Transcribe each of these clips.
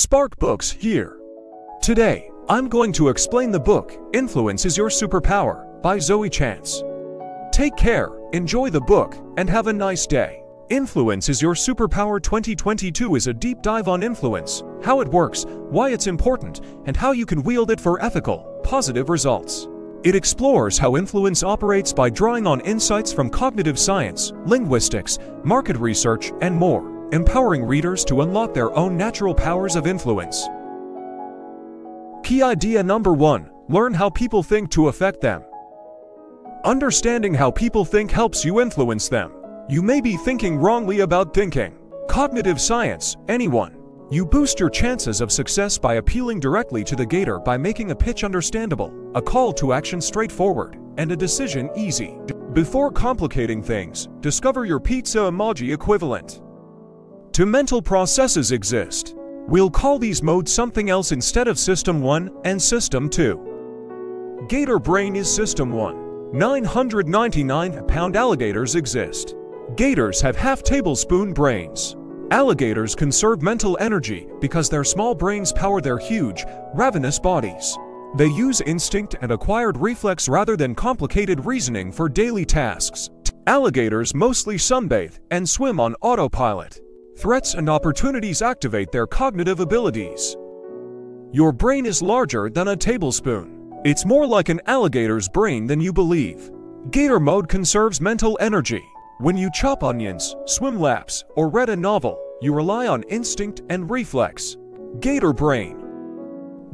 Spark Books here. Today, I'm going to explain the book Influence is Your Superpower by Zoe Chance. Take care, enjoy the book, and have a nice day. Influence is Your Superpower 2022 is a deep dive on influence, how it works, why it's important, and how you can wield it for ethical, positive results. It explores how influence operates by drawing on insights from cognitive science, linguistics, market research, and more empowering readers to unlock their own natural powers of influence. Key idea number one learn how people think to affect them. Understanding how people think helps you influence them. You may be thinking wrongly about thinking. Cognitive science, anyone. You boost your chances of success by appealing directly to the gator by making a pitch understandable, a call to action straightforward, and a decision easy. Before complicating things, discover your pizza emoji equivalent. Two mental processes exist. We'll call these modes something else instead of System 1 and System 2. Gator brain is System 1. 999 pound alligators exist. Gators have half tablespoon brains. Alligators conserve mental energy because their small brains power their huge, ravenous bodies. They use instinct and acquired reflex rather than complicated reasoning for daily tasks. Alligators mostly sunbathe and swim on autopilot. Threats and opportunities activate their cognitive abilities. Your brain is larger than a tablespoon. It's more like an alligator's brain than you believe. Gator mode conserves mental energy. When you chop onions, swim laps, or read a novel, you rely on instinct and reflex. Gator brain.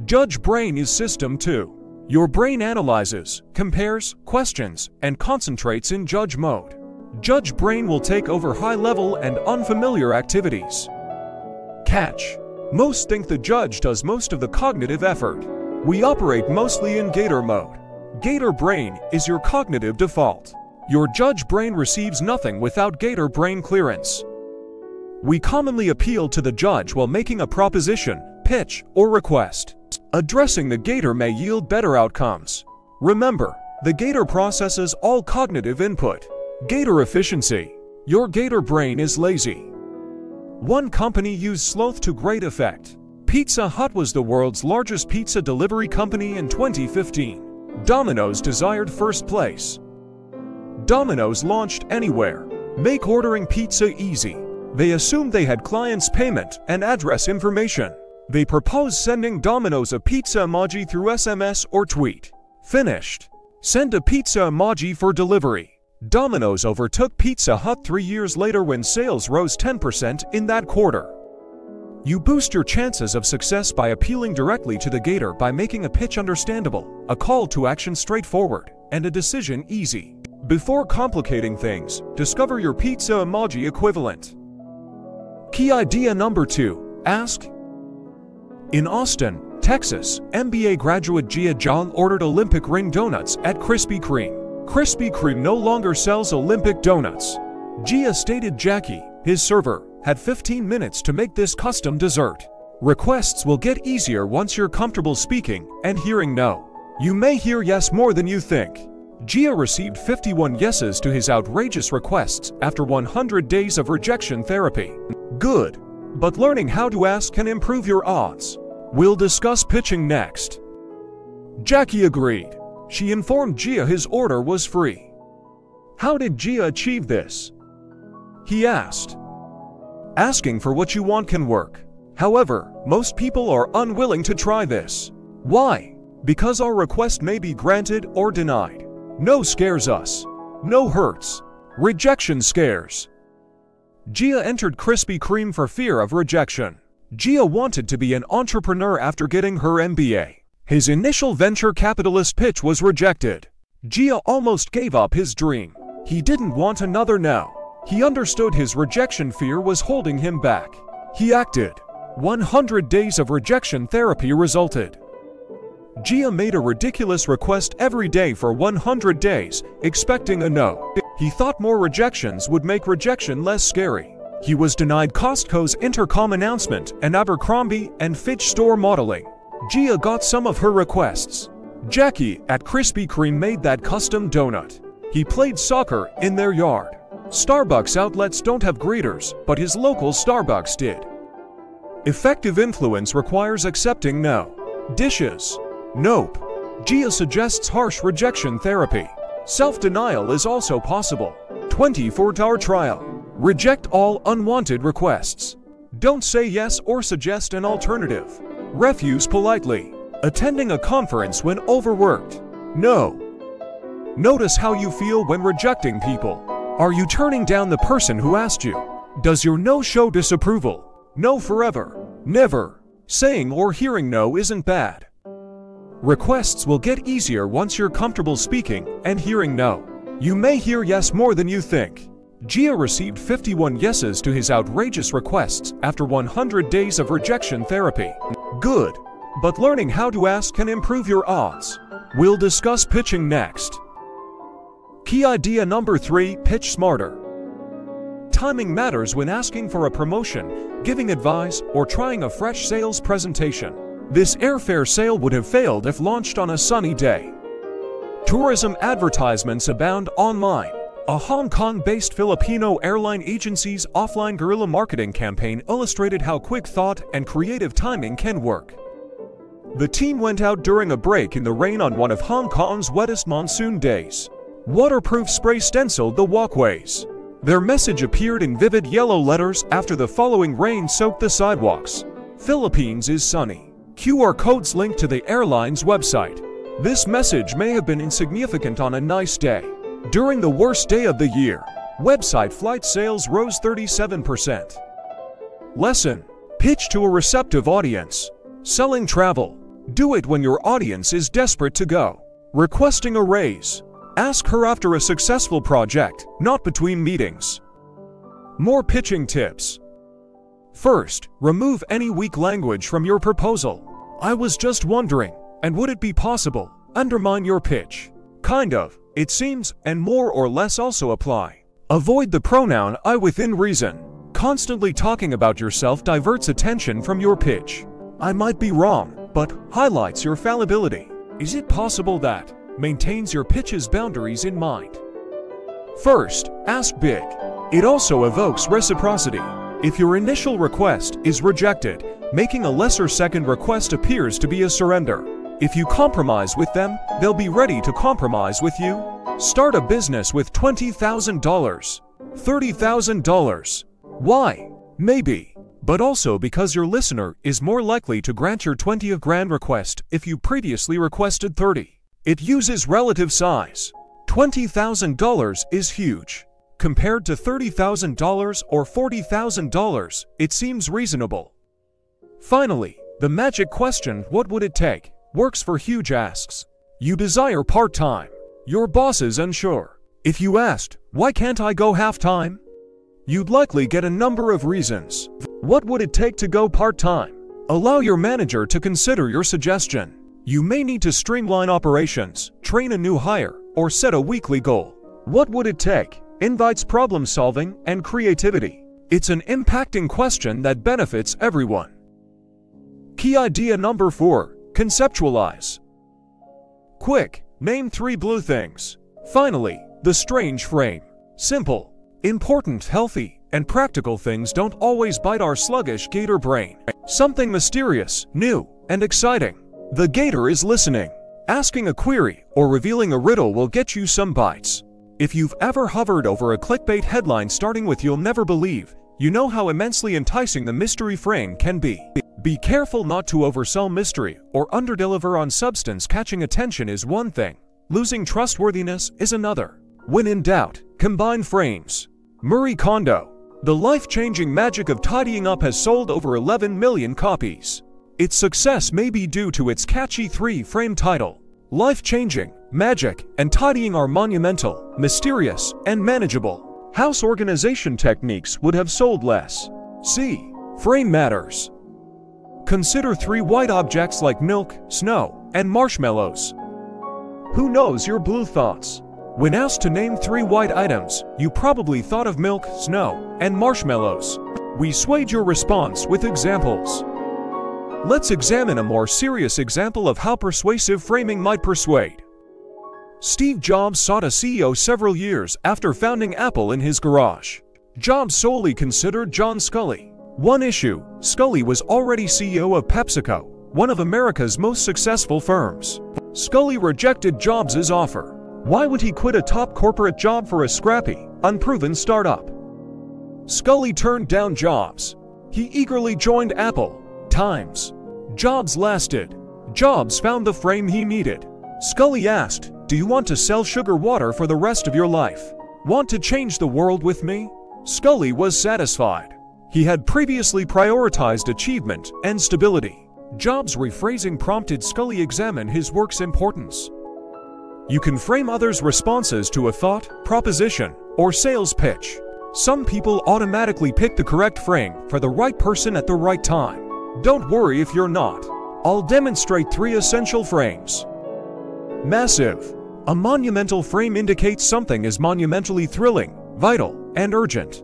Judge brain is system 2. Your brain analyzes, compares, questions, and concentrates in judge mode. Judge brain will take over high-level and unfamiliar activities. Catch. Most think the judge does most of the cognitive effort. We operate mostly in Gator mode. Gator brain is your cognitive default. Your judge brain receives nothing without Gator brain clearance. We commonly appeal to the judge while making a proposition, pitch, or request. Addressing the Gator may yield better outcomes. Remember, the Gator processes all cognitive input. Gator efficiency. Your Gator brain is lazy. One company used sloth to great effect. Pizza Hut was the world's largest pizza delivery company in 2015. Domino's desired first place. Domino's launched AnyWare. Make ordering pizza easy. They assumed they had clients' payment and address information. They proposed sending Domino's a pizza emoji through SMS or tweet. Finished. Send a pizza emoji for delivery. Domino's overtook Pizza Hut three years later when sales rose 10% in that quarter. You boost your chances of success by appealing directly to the gator by making a pitch understandable, a call to action straightforward, and a decision easy. Before complicating things, discover your pizza emoji equivalent. Key idea number two ask. In Austin, Texas, MBA graduate Jia Jiang ordered Olympic ring donuts at Krispy Kreme. Krispy Kreme no longer sells Olympic donuts. Jia stated Jackie, his server, had 15 minutes to make this custom dessert. Requests will get easier once you're comfortable speaking and hearing no. You may hear yes more than you think. Jia received 51 yeses to his outrageous requests after 100 days of rejection therapy. Good. But learning how to ask can improve your odds. We'll discuss pitching next. Jackie agreed. She informed Jia his order was free. How did Jia achieve this? He asked. Asking for what you want can work. However, most people are unwilling to try this. Why? Because our request may be granted or denied. No scares us. No hurts. Rejection scares. Jia entered Krispy Kreme for fear of rejection. Jia wanted to be an entrepreneur after getting her MBA. His initial venture capitalist pitch was rejected. Jia almost gave up his dream. He didn't want another no. He understood his rejection fear was holding him back. He acted. 100 days of rejection therapy resulted. Jia made a ridiculous request every day for 100 days, expecting a no. He thought more rejections would make rejection less scary. He was denied Costco's intercom announcement and Abercrombie and Fitch store modeling. Jia got some of her requests. Jackie at Krispy Kreme made that custom donut. He played soccer in their yard. Starbucks outlets don't have greeters, but his local Starbucks did. Effective influence requires accepting no. Dishes. Nope. Jia suggests harsh rejection therapy. Self denial is also possible. 24 hour trial. Reject all unwanted requests. Don't say yes or suggest an alternative. Refuse politely. Attending a conference when overworked. No. Notice how you feel when rejecting people. Are you turning down the person who asked you? Does your no show disapproval? No forever. Never. Saying or hearing no isn't bad. Requests will get easier once you're comfortable speaking and hearing no. You may hear yes more than you think. Jia received 51 yeses to his outrageous requests after 100 days of rejection therapy. Good. But learning how to ask can improve your odds. We'll discuss pitching next. Key idea number 3 Pitch smarter. Timing matters when asking for a promotion, giving advice, or trying a fresh sales presentation. This airfare sale would have failed if launched on a sunny day. Tourism advertisements abound online. A Hong Kong based Filipino airline agency's offline guerrilla marketing campaign illustrated how quick thought and creative timing can work. The team went out during a break in the rain on one of Hong Kong's wettest monsoon days. Waterproof spray stenciled the walkways. Their message appeared in vivid yellow letters after the following rain soaked the sidewalks. Philippines is sunny. QR codes linked to the airline's website. This message may have been insignificant on a nice day. During the worst day of the year, website flight sales rose 37%. Lesson Pitch to a receptive audience. Selling travel. Do it when your audience is desperate to go. Requesting a raise. Ask her after a successful project, not between meetings. More pitching tips. First, remove any weak language from your proposal. I was just wondering, and would it be possible? Undermine your pitch. Kind of, it seems, and more or less also apply. Avoid the pronoun I within reason. Constantly talking about yourself diverts attention from your pitch. I might be wrong, but highlights your fallibility. Is it possible that maintains your pitch's boundaries in mind. First, ask big. It also evokes reciprocity. If your initial request is rejected, making a lesser second request appears to be a surrender. If you compromise with them, they'll be ready to compromise with you. Start a business with $20,000, $30,000. Why? Maybe. But also because your listener is more likely to grant your 20th grand request if you previously requested 30. It uses relative size. $20,000 is huge. Compared to $30,000 or $40,000, it seems reasonable. Finally, the magic question, what would it take, works for huge asks. You desire part-time. Your boss is unsure. If you asked, why can't I go half-time? You'd likely get a number of reasons. What would it take to go part-time? Allow your manager to consider your suggestion. You may need to streamline operations, train a new hire, or set a weekly goal. What would it take? Invites problem solving and creativity. It's an impacting question that benefits everyone. Key idea number four conceptualize. Quick, name three blue things. Finally, the strange frame. Simple, important, healthy, and practical things don't always bite our sluggish gator brain. Something mysterious, new, and exciting. The gator is listening. Asking a query or revealing a riddle will get you some bites. If you've ever hovered over a clickbait headline starting with You'll Never Believe, you know how immensely enticing the mystery frame can be. Be careful not to oversell mystery or underdeliver on substance. Catching attention is one thing, losing trustworthiness is another. When in doubt, combine frames. Marie Kondo. The life changing magic of tidying up has sold over 11 million copies. Its success may be due to its catchy three-frame title. Life-changing, magic, and tidying are monumental, mysterious, and manageable. House organization techniques would have sold less. C. Frame matters. Consider three white objects like milk, snow, and marshmallows. Who knows your blue thoughts? When asked to name three white items, you probably thought of milk, snow, and marshmallows. We swayed your response with examples. Let's examine a more serious example of how persuasive framing might persuade. Steve Jobs sought a CEO several years after founding Apple in his garage. Jobs solely considered John Sculley. One issue Sculley was already CEO of PepsiCo, one of America's most successful firms. Sculley rejected Jobs' offer. Why would he quit a top corporate job for a scrappy, unproven startup? Sculley turned down Jobs. He eagerly joined Apple. Times. Jobs lasted. Jobs found the frame he needed. Sculley asked, Do you want to sell sugar water for the rest of your life? Want to change the world with me? Sculley was satisfied. He had previously prioritized achievement and stability. Jobs' rephrasing prompted Sculley examine his work's importance. You can frame others' responses to a thought, proposition, or sales pitch. Some people automatically pick the correct frame for the right person at the right time. Don't worry if you're not. I'll demonstrate three essential frames. Massive. A monumental frame indicates something is monumentally thrilling, vital, and urgent.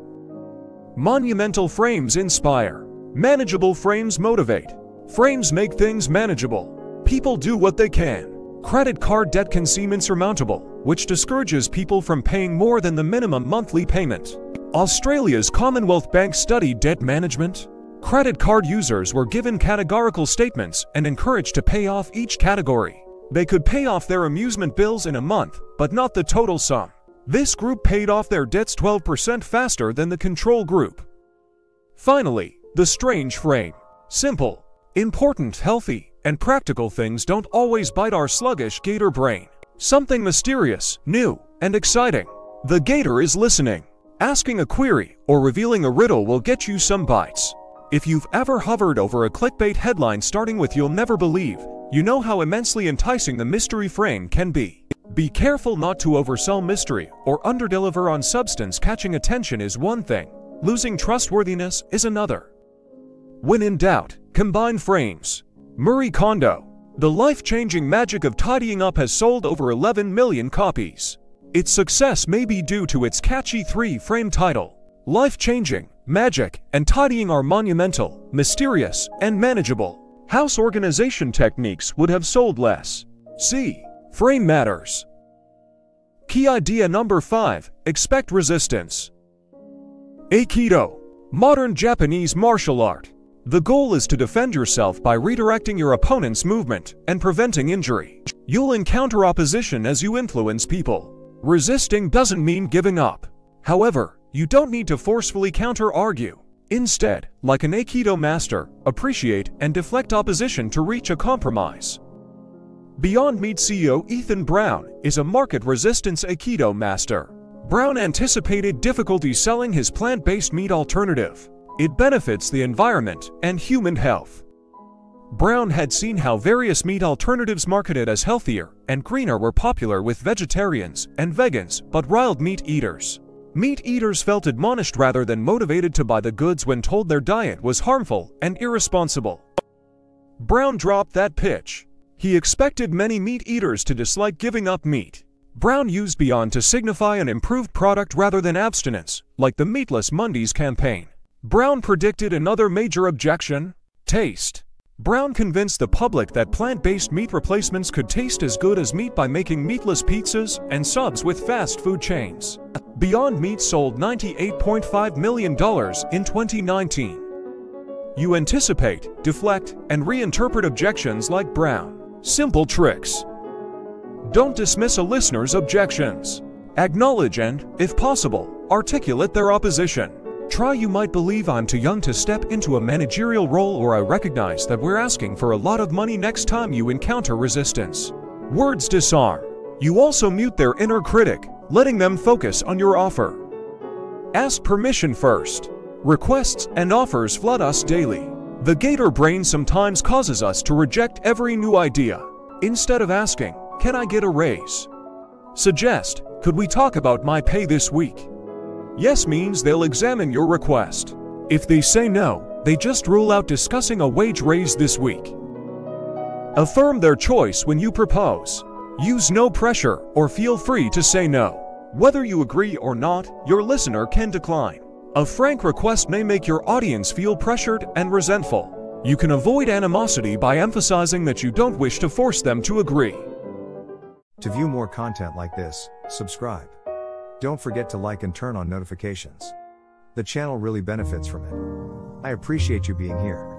Monumental frames inspire. Manageable frames motivate. Frames make things manageable. People do what they can. Credit card debt can seem insurmountable, which discourages people from paying more than the minimum monthly payment. Australia's Commonwealth Bank studied debt management. Credit card users were given categorical statements and encouraged to pay off each category. They could pay off their amusement bills in a month, but not the total sum. This group paid off their debts 12% faster than the control group. Finally, the strange frame. Simple, important, healthy, and practical things don't always bite our sluggish gator brain. Something mysterious, new, and exciting. The gator is listening. Asking a query or revealing a riddle will get you some bites. If you've ever hovered over a clickbait headline starting with You'll Never Believe, you know how immensely enticing the mystery frame can be. Be careful not to oversell mystery or underdeliver on substance. Catching attention is one thing, losing trustworthiness is another. When in doubt, combine frames. Marie Kondo. The life changing magic of tidying up has sold over 11 million copies. Its success may be due to its catchy three frame title. Life changing, magic, and tidying are monumental, mysterious, and manageable. House organization techniques would have sold less. See. Frame matters. Key idea number 5 Expect resistance. Aikido, modern Japanese martial art. The goal is to defend yourself by redirecting your opponent's movement and preventing injury. You'll encounter opposition as you influence people. Resisting doesn't mean giving up. However, you don't need to forcefully counter argue. Instead, like an Aikido master, appreciate and deflect opposition to reach a compromise. Beyond Meat CEO Ethan Brown is a market resistance Aikido master. Brown anticipated difficulty selling his plant based meat alternative. It benefits the environment and human health. Brown had seen how various meat alternatives marketed as healthier and greener were popular with vegetarians and vegans but riled meat eaters. Meat eaters felt admonished rather than motivated to buy the goods when told their diet was harmful and irresponsible. Brown dropped that pitch he expected many meat eaters to dislike giving up meat. Brown used Beyond to signify an improved product rather than abstinence, like the Meatless Mondays campaign. Brown predicted another major objection taste. Brown convinced the public that plant based meat replacements could taste as good as meat by making meatless pizzas and subs with fast food chains. Beyond Meat sold $98.5 million in 2019. You anticipate, deflect, and reinterpret objections like Brown. Simple tricks. Don't dismiss a listener's objections. Acknowledge and, if possible, articulate their opposition. Try you might believe I'm too young to step into a managerial role or I recognize that we're asking for a lot of money next time you encounter resistance. Words disarm. You also mute their inner critic, letting them focus on your offer. Ask permission first. Requests and offers flood us daily. The gator brain sometimes causes us to reject every new idea. Instead of asking, Can I get a raise? Suggest, Could we talk about my pay this week? Yes means they'll examine your request. If they say no, they just rule out discussing a wage raise this week. Affirm their choice when you propose. Use no pressure or feel free to say no. Whether you agree or not, your listener can decline. A frank request may make your audience feel pressured and resentful. You can avoid animosity by emphasizing that you don't wish to force them to agree. To view more content like this, subscribe. Don't forget to like and turn on notifications. The channel really benefits from it. I appreciate you being here.